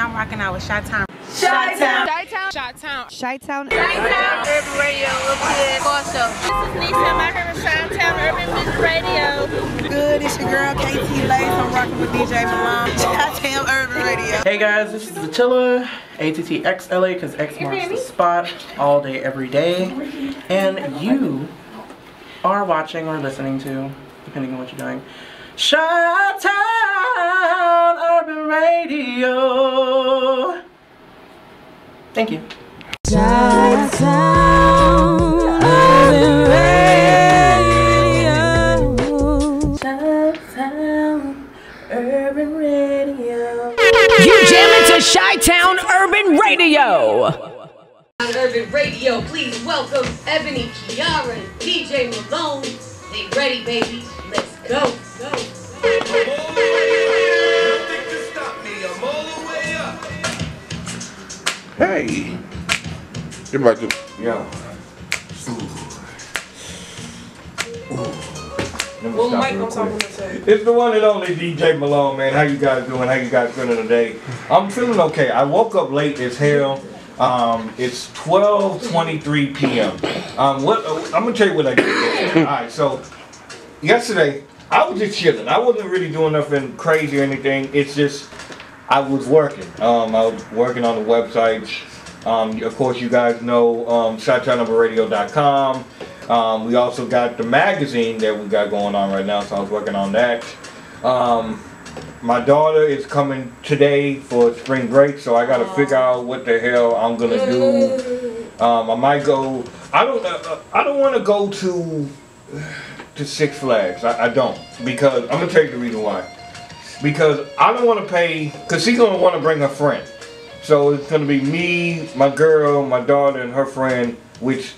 and I'm rocking out with Chi-Town. Shot Town. Chi-Town. Chi-Town. Chi-Town. Chi-Town. Urban Radio, Little Also. This is Nisa, and I heard Chi-Town Urban Music Radio. Good, it's your girl KT Lace. I'm rocking with DJ Malone. Chi-Town Urban Radio. Hey guys, this is Attila, ATTXLA, because X marks the spot all day, every day. And you are watching or listening to, depending on what you're doing, Chi-Town Urban Radio. Thank you. Urban Radio. You jamming to Chi-Town Urban Radio. On Urban Radio, please welcome Ebony Kiara and DJ Malone. They ready, baby. Let's go. Go. Hey. Get back to Yo. Well, Mike, I'm talking to. It's the one and only DJ Malone, man. How you guys doing? How you guys feeling today? I'm feeling okay. I woke up late as hell. Um, it's 12:23 p.m. Um, what uh, I'm gonna tell you what I did. All right, so yesterday I was just chilling. I wasn't really doing nothing crazy or anything. It's just I was working. Um, I was working on the websites. Um, of course, you guys know um. Um, we also got the magazine that we got going on right now, so I was working on that. Um, my daughter is coming today for spring break, so I got to figure out what the hell I'm gonna do. Um, I might go. I don't. Uh, uh, I don't want to go to to Six Flags. I, I don't because I'm gonna tell you the reason why. Because I don't want to pay. Cause she's gonna want to bring a friend. So it's gonna be me, my girl, my daughter, and her friend. Which,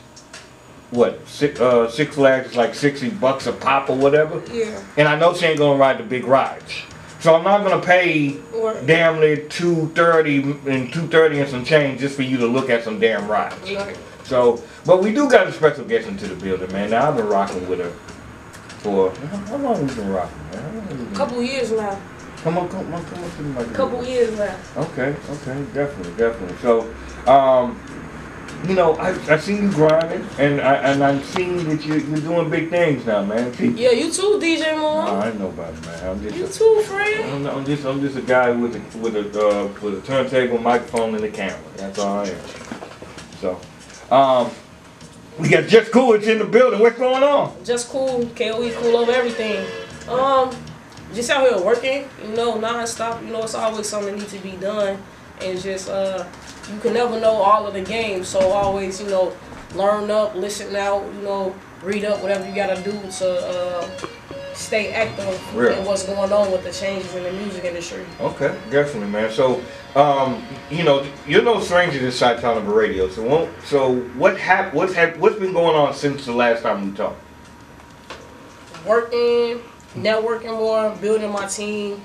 what? Six, uh, Six Flags is like sixty bucks a pop or whatever. Yeah. And I know she ain't gonna ride the big rides. So I'm not gonna pay Right. damn near two thirty and two thirty and some change just for you to look at some damn rides. Like, So, but we do got a special guest into the building, man. Now I've been rocking with her for how long we been rocking, man? How long we been- couple years now. Come on, come on, come on to the microphone. Couple years now. Okay, okay, definitely, definitely. So, um, you know, I I seen you grinding, and I and I've seen that you you're doing big things now, man. See, Yeah, you too, DJ Malone. I ain't nobody, man. I'm just You a, too, friend. I'm, I'm just I'm just a guy with a with a uh, with a turntable, microphone, and a camera. That's all I am. So, um, we got Just Coolidge in the building. What's going on? Just cool. KOE cool over everything. Um, just out here working, you know, non-stop. You know, it's always something that needs to be done. And just, uh, you can never know all of the games. So always, you know, learn up, listen out, you know, read up, whatever you gotta do to uh, stay active Real. in what's going on with the changes in the music industry. Okay, definitely, man. So, um, you know, you're no stranger to Chi-Town of Radio. So, what, so what hap- What's hap- What's been going on since the last time we talked? working, networking more, building my team,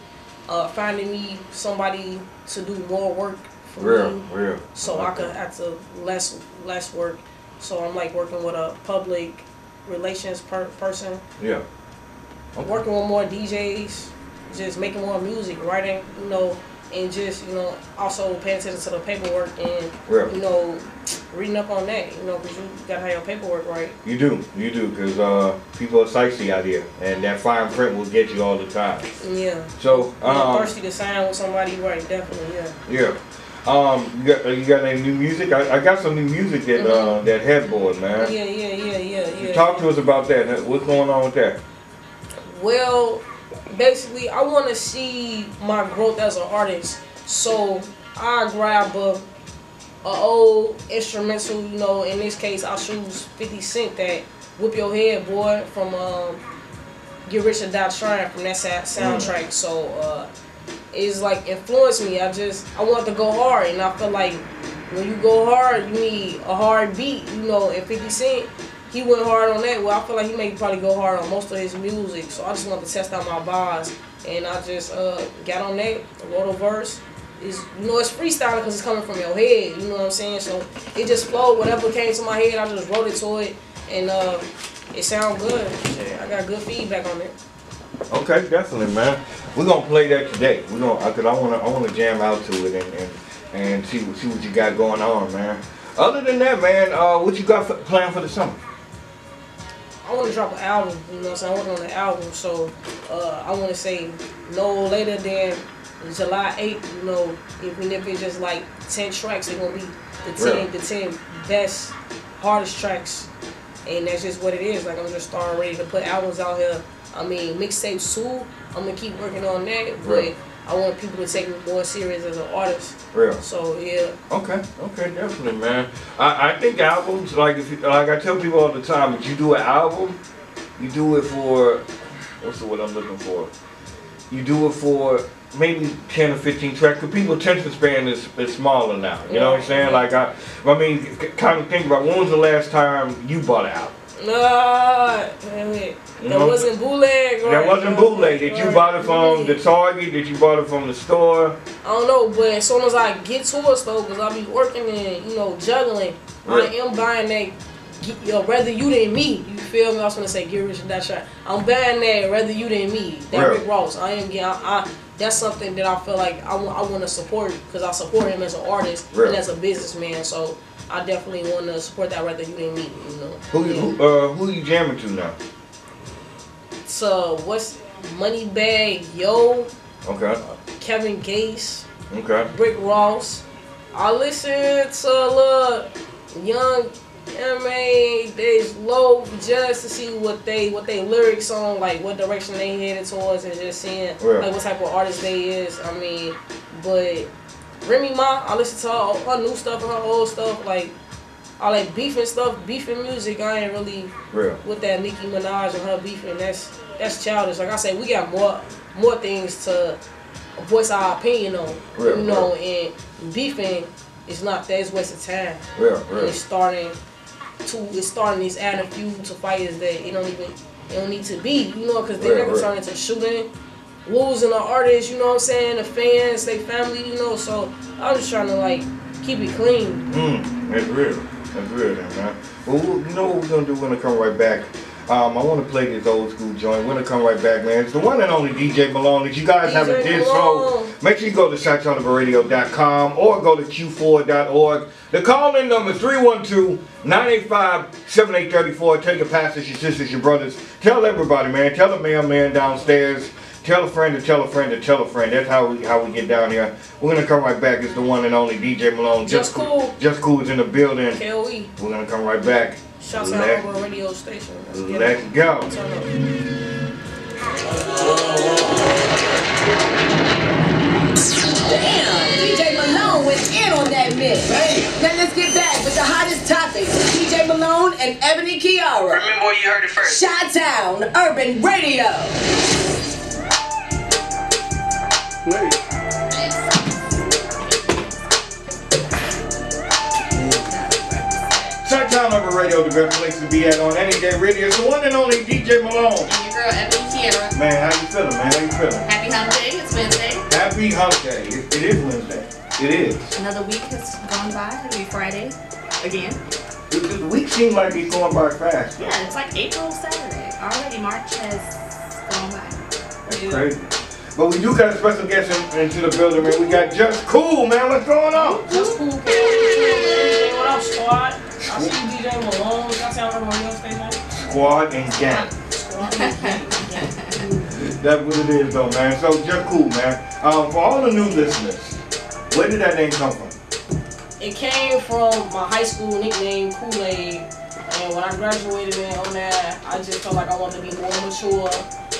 uh, finding me somebody to do more work for Real, me, real. so I could have to less less work. So I'm like working with a public relations per- person, Yeah. Okay. working with more DJs, just making more music, writing, you know, and just you know also paying attention to the paperwork and Real. you know reading up on that, you know, because you gotta have your paperwork right. You do, you do, because uh, people are sightsee out here, and that fine print will get you all the time. Yeah. So, um, thirsty to sign with somebody, right? Definitely, yeah. yeah. Um, you got, you got any new music? I, I got some new music that uh, that headboard, man. Yeah, yeah, yeah, yeah, yeah. Talk to us about that. What's going on with that? Well, basically, I want to see my growth as an artist. So I grab a, a old instrumental, you know. In this case, I choose 50 Cent that "Whip Your Head, Boy" from um, Get Rich or Die Trying from that soundtrack. So uh, it's like influenced me. I just I want to go hard, and I feel like when you go hard, you need a hard beat, you know. And 50 Cent, he went hard on that. Well, I feel like he may probably go hard on most of his music. So I just want to test out my bars, and I just uh, got on that, wrote a verse. Is you know it's freestyling because it's coming from your head. You know what I'm saying? So it just flowed. Whatever came to my head, I just wrote it to it, and uh, it sound good. I got good feedback on it. Okay, definitely, man. We're gonna play that today. We're gonna, cause I wanna, I wanna jam out to it and and, and see what see what you got going on, man. Other than that, man, uh, what you got for, planned for the summer? I want to drop an album. You know, what I'm saying I'm working on an album, so uh, I want to say no later than July 8th. You know, even if it's just like 10 tracks, it's gonna be the 10, Really? the 10 best, hardest tracks, and that's just what it is. Like I'm just starting ready to put albums out here. I mean, mixtape too. I'm gonna keep working on that, but. I want people to take me more serious as an artist. Real. So yeah, Okay, okay, definitely, man. I, I think albums, like if you, like I tell people all the time, if you do an album, you do it for what's the word I'm looking for? You do it for maybe ten or fifteen tracks. Cause people attention span is, is smaller now. You know what I'm saying? Like I, I mean, kind of think about when was the last time you bought an album? nah, damn it. You that wasn't bootleg. That wasn't right, bootleg. Did you buy it from the Target? Did you buy it from the store? I don't know, but as soon as I get to it, though, because I be working and, you know, juggling, Right. I am buying that, get- yo, rather you than me. You feel me? I was going to say, get rich and that shot. I'm buying that, rather you than me. That Right. Rick Ross. I am getting, I, I, that's something that I feel like I want to support because I support him as an artist Right. and as a businessman. So I definitely want to support that, rather you than me, you know. Who you, who, uh, who you jamming to now? So what's Moneybagg Yo, Okay, Kevin Gates. okay. Rick Ross. I listen to a little young MA Dej Loaf just to see what they what they lyrics on, like what direction they headed towards and just seeing Right. like what type of artist they is. I mean, but Remy Ma, I listen to her, her new stuff and her old stuff, like I like beefing stuff, beefing music. I ain't really Real. with that Nicki Minaj and her beefing. That's that's childish. Like I said, we got more more things to voice our opinion on. Real, you know, and beefing is not that. It's waste of time. Real, And real. it's starting to it's starting these adding fuel to fighters that it don't even it don't need to be. You know, because then Right, they can turn into shooting. Losing the artists, you know what I'm saying, the fans, they family, you know, so I'm just trying to like keep it clean. Mm, that's real. That's real, man. We'll- you know what we're gonna do? We're gonna come right back. Um, I want to play this old school joint. We're gonna come right back, man. It's the one and only DJ Malone. If you guys haven't did so, make sure you go to SatchOnTheRadio.com or go to Q4.org. The call-in number is 312-985-7834. Tell your pastors, your sisters, your brothers. Tell everybody, man. Tell the mailman downstairs. Tell a friend to tell a friend to tell a friend. That's how we how we get down here. We're gonna come right back. It's the one and only DJ Malone. JusKool. Just cool is in the building. KOE. We're gonna come right back. Shouts Let- out over a radio station. Let's get Let's it. go. Turn up. Damn, DJ Malone went in on that mix. Now let's get back with the hottest topics. DJ Malone and Ebony Kiara. Remember where you heard it first. Chi-Town Urban Radio. Shutdown over radio, the best place to be at on any day radio. It's the one and only DJ Malone. And your girl, Ebony Kiara. Man, how you feeling, man? How you feeling? Happy Hump Day. It's Wednesday. Happy Hump Day. It, it is Wednesday. It is. Another week has gone by. It'll be Friday again. The, the week seems like it's going by fast. Yeah, it's like April, Saturday. Already March has gone by. That's crazy. But we do got a special guest in, into the building, man. We got JusKool, man. What's going on? JusKool, Hey, what up, squad? I see Malone. Y'all station. Squad and gang. That's what it is, though, man. So JusKool, man. Um, for all the new listeners, where did that name come from? It came from my high school nickname, Kool-Aid. And when I graduated man, on that, I just felt like I wanted to be more mature.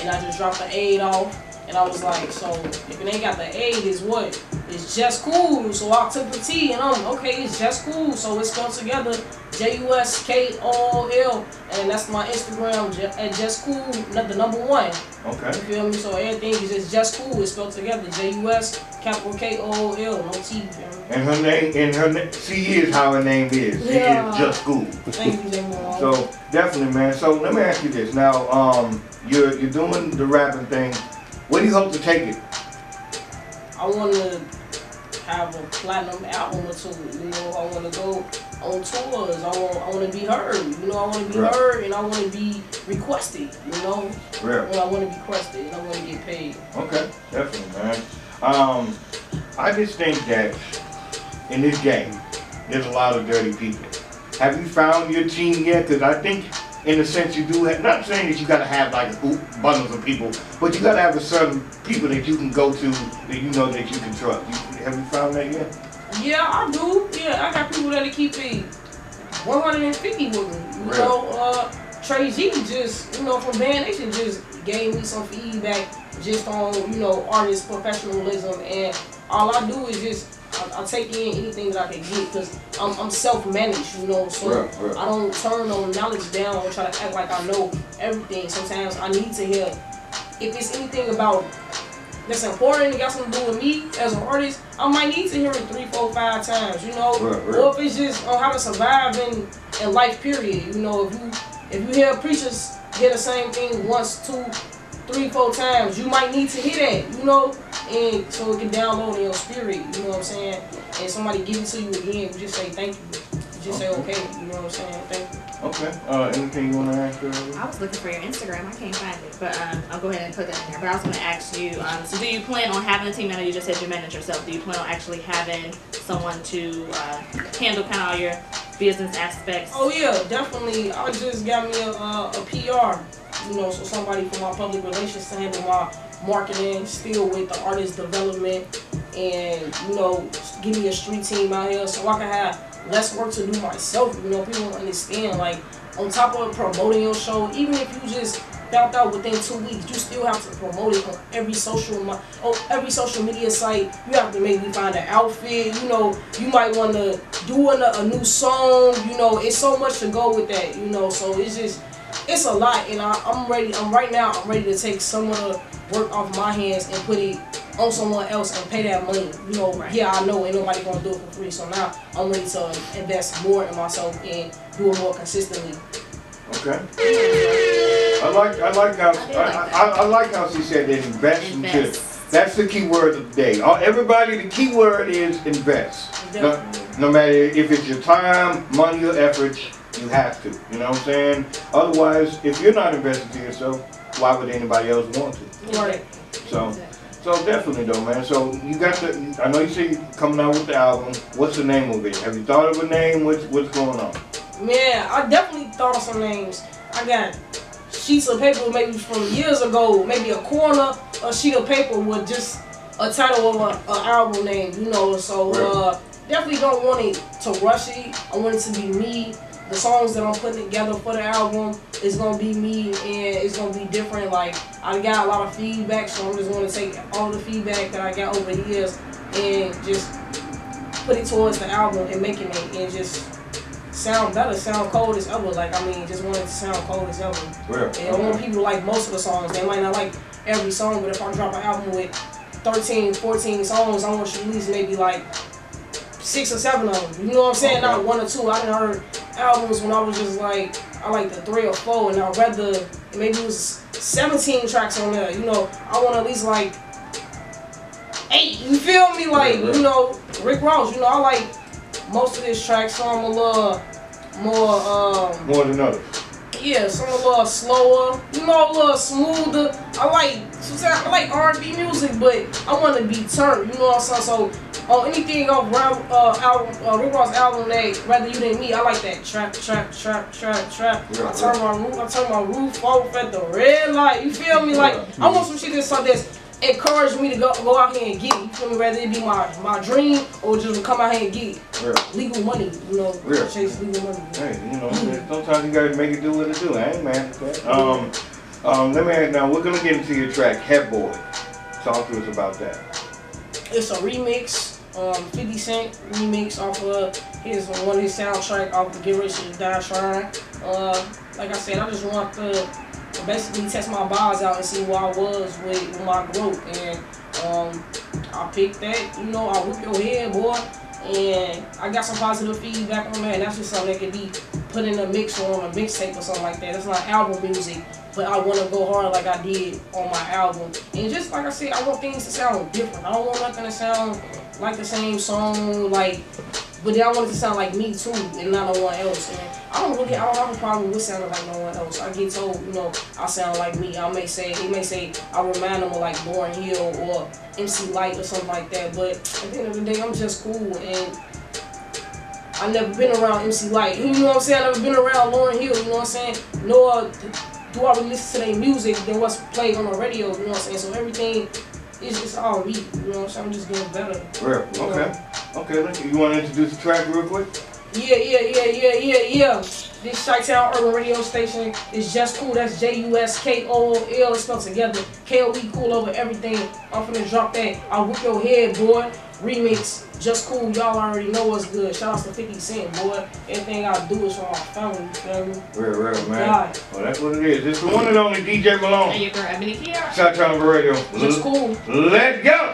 And I just dropped the aid off. And I was like, so if it ain't got the aid, it's what? It's just cool. So I took the T and I'm okay, it's just cool. So it's spelled together J-U-S-K-O-L. And that's my Instagram J- at JusKool, not the number one. Okay. You feel me? So everything is just just cool. It's spelled together. J-U-S, capital K-O-L, no T. you feel me? And her name, and her, she is how her name is. She Yeah. is JusKool. Thank you, J. So definitely, man. So let me ask you this. Now, um, you're you're doing the rapping thing. Where do you hope to take it? I want to have a platinum album or two. You know, I want to go on tours. I want I want to be heard. You know, I want to be Right. heard and I want to be requested. You know, Real. Well, I want to be requested and I want to get paid. Okay, definitely, man. Um, I just think that in this game, there's a lot of dirty people. Have you found your team yet? Because I think, in a sense, you do have. Not saying that you gotta have like bundles of people, but you gotta have a certain people that you can go to that you know that you can trust. You, have you found that yet? Yeah, I do. Yeah, I got people that keep it 150 with me. You Really? know, uh, Trey G just, you know, from Band Nation just gave me some feedback just on, you know, artist professionalism. And all I do is just, I, I take in anything that I can get because I'm, I'm self-managed, you know, so Right, right. I don't turn no knowledge down or try to act like I know everything. Sometimes I need to hear, if it's anything about that's important got something to do with me as an artist, I might need to hear it three, four, five times, you know? Right, right. Or if it's just on how to survive in, in life, period. You know, if you if you hear preachers hear the same thing once, two, three, four times, you might need to hear that, you know? And so it can download in your spirit, you know what I'm saying? And somebody give it to you again, you just say thank you. You just say okay, you know what I'm saying? Thank you. Okay. Uh, anything you wanna ask her? I was looking for your Instagram. I can't find it, but um, I'll go ahead and put that in there. But I was going to ask you. Um, so, do you plan on having a team? I know you just said you manage yourself. Do you plan on actually having someone to uh, handle kind of all your business aspects? Oh yeah, definitely. I just got me a, a, a PR, you know, so somebody from my public relations to handle my marketing, still with the artist development, and you know, give me a street team out here so I can have less work to do myself. You know, people don't understand. Like on top of promoting your show, even if you just found out within two weeks, you still have to promote it on every social on every social media site. You have to maybe find an outfit. You know, you might want to do a, a new song. You know, it's so much to go with that. You know, so it's just it's a lot, and I, I'm ready. I'm right now. I'm ready to take some of the work off my hands and put it on someone else and pay that money. You know, yeah, I know ain't nobody gonna do it for free. So now I'm ready to invest more in myself and do it more consistently. Okay. I like I like how I do I, like I, that. I like how she said that invest into. Invest. That's the key word of the day. Uh, Everybody, the key word is invest. No, no matter if it's your time, money, or effort, you have to. You know what I'm saying? Otherwise, if you're not investing to yourself, why would anybody else want to? Right. So, so definitely though, man. So you got the. I know you say you coming out with the album. What's the name of it? Have you thought of a name? What's what's going on? Man, I definitely thought of some names. I got sheets of paper maybe from years ago, maybe a corner, a sheet of paper with just a title of a, a album name, you know. So uh, definitely don't want it to rush it. I want it to be me. The songs that I'm putting together for the album is gonna be me, and it's gonna be different. Like I got a lot of feedback, so I'm just gonna take all the feedback that I got over the years and just put it towards the album and making it and just sound better, sound cold as ever. Like I mean, just want it to sound cold as ever. Real. And I want people to like most of the songs. They might not like every song, but if I drop an album with 13, 14 songs, I want you at least maybe like six or seven of them. You know what I'm saying? Not one or two. I done heard albums when I was just like, I like the three or four, and I read the, maybe it was 17 tracks on there. You know, I want at least like eight. You feel me? Like, you know, Rick Ross, you know, I like most of his tracks, so I'm a little more, um, More than others. yeah, some a little slower, you know, a little smoother. I like I like R&B music, but I want to be turned. You know what I'm saying? So on anything off Rob, uh, album, uh, Rick Ross album, they rather you than me. I like that trap, trap, trap, trap, trap. Yeah, I turn my roof, I turn my roof off at the red light. You feel me? Like I want some shit that's so that's encourage me to go go out here and get it. You feel me? Rather it be my my dream or just come out here and get it. Real. legal money. You know, Yeah. chase legal money. Hey, you know, sometimes you gotta make it do what it do. I ain't mad at that. Um, um, let me ask now. We're gonna get into your track, Head Boy. Talk to us about that. It's a remix, um, 50 Cent remix off of his one of his soundtrack off the Get Rich or Die Trying. Uh, like I said, I just want to basically test my bars out and see where I was with, with my group. And um, I picked that, you know, I whip your head, boy. And I got some positive feedback on that. And that's just something that could be put in a mix or on a mixtape or something like that. It's not album music, but I want to go hard like I did on my album. And just like I said, I want things to sound different. I don't want nothing to sound like the same song, like, but then I want it to sound like me too, and not no one else. And I don't really, I don't have a problem with sounding like no one else. I get told, you know, I sound like me. I may say, he may say, I remind him of like Lauryn Hill or MC Lyte or something like that. But at the end of the day, I'm just cool, and I've never been around MC Lyte. You know what I'm saying? I've never been around Lauryn Hill. You know what I'm saying? Nor do I really listen to their music than what's played on the radio. You know what I'm saying? So everything is just all me. You know what I'm saying? I'm just getting better. Real. you know? Okay. Okay. Look, you want to introduce the track real quick? Yeah, yeah, yeah, yeah, yeah, yeah. This Chi-Town Urban Radio Station is JusKool. That's J-U-S-K-O-L. It's spelled together. K-O-E cool over everything. I'm finna drop that. I'll whip your head, boy. Remix. JusKool. Y'all already know what's good. Shout out to 50 Cent, boy. Everything I do is for my family. You feel me? Real, real, man. God. Well, that's what it is. It's the one and only DJ And Malone. your girl Ebony Kiara. Chi-Town Radio. JusKool. Let's go.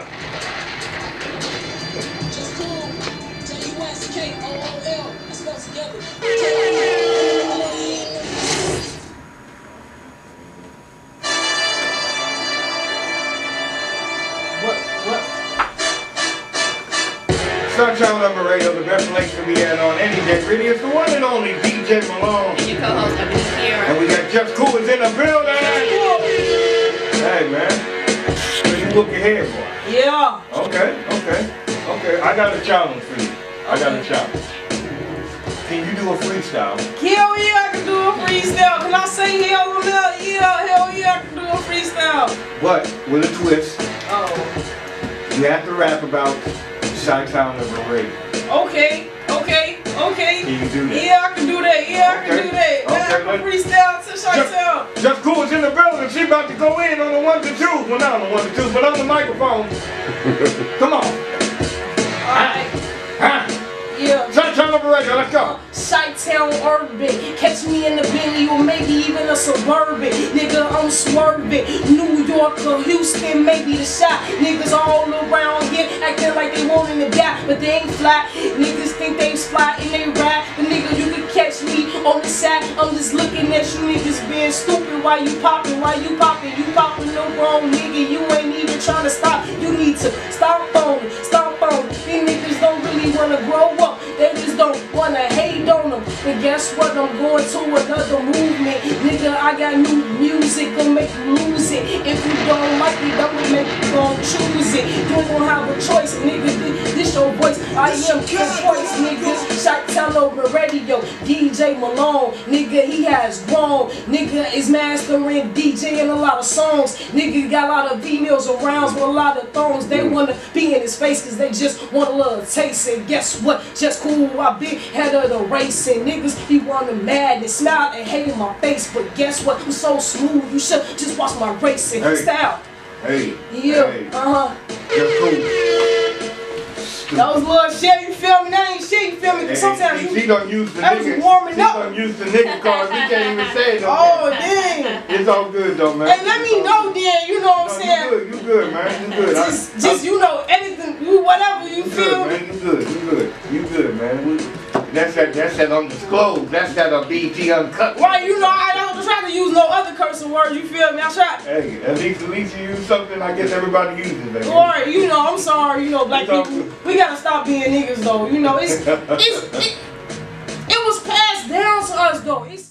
Can you do a freestyle? Hell yeah, I can do a freestyle. Can I say hell yeah? Yeah, hell yeah, I can do a freestyle. But with a twist, Oh. you have to rap about Chi-Town Urban Radio. Okay, okay, okay. Can you do that? Yeah, I can do that. Yeah, I can do that. Yeah, I can freestyle to Chi-Town. JusKool is in the building. She about to go in on the one and twos. Well, not on the one and twos, but on the microphone. Come on. Let's go. Chi-Town urban, catch me in the Bentley or maybe even a Suburban. Nigga, I'm swerving. New York or Houston, maybe the shot. Niggas all around here acting like they wanting to die, but they ain't fly. Niggas think they fly and they rap. But nigga, you can catch me on the side. I'm just looking at you niggas being stupid. Why you popping? Why you popping? You popping no wrong, nigga. You ain't even trying to stop. You need to stop on stop on. These niggas don't really wanna grow up. They just don't wanna hate on them. But guess what? I'm going to another movement. Nigga, I got new music, gonna make you lose it. If you don't like it, that will make you gon' choose it. You don't have a choice, nigga. This, this your voice. I am the voice, nigga. Shot tell over radio. DJ Malone, nigga, he has grown. Nigga is mastering, DJing a lot of songs. Nigga got a lot of females around with a lot of thongs. They wanna be in his face cause they just want a little taste. And guess what? JusKool, I big head of the race. And niggas be wanting mad and smile and hate in my face. But guess what? I'm so smooth. You should just watch my racing Hey. style. Hey. Yeah, Hey. uh huh. JusKool. That was little shit, you feel me? That ain't shit, you feel me? Cause sometimes she, you. she done use the That was nigga. warming she up. done use the nigga card. We can't even say it no Oh, dang. It's all good though, man. Hey, let me know then, you know what I'm saying? you good, you good, man. You good. Just, just you know, anything, you whatever you You feel good, me. You good. You good. You good, man. That's that. That's that undisclosed. That's that BT uncut. Why, you know, I don't use no other cursing words, you feel me? I try. Hey, at least at least you use something. I guess everybody uses that. Or, you know, I'm sorry, you know, black people, we gotta stop being niggas though, you know, it's, it's, it, it was passed down to us though. It's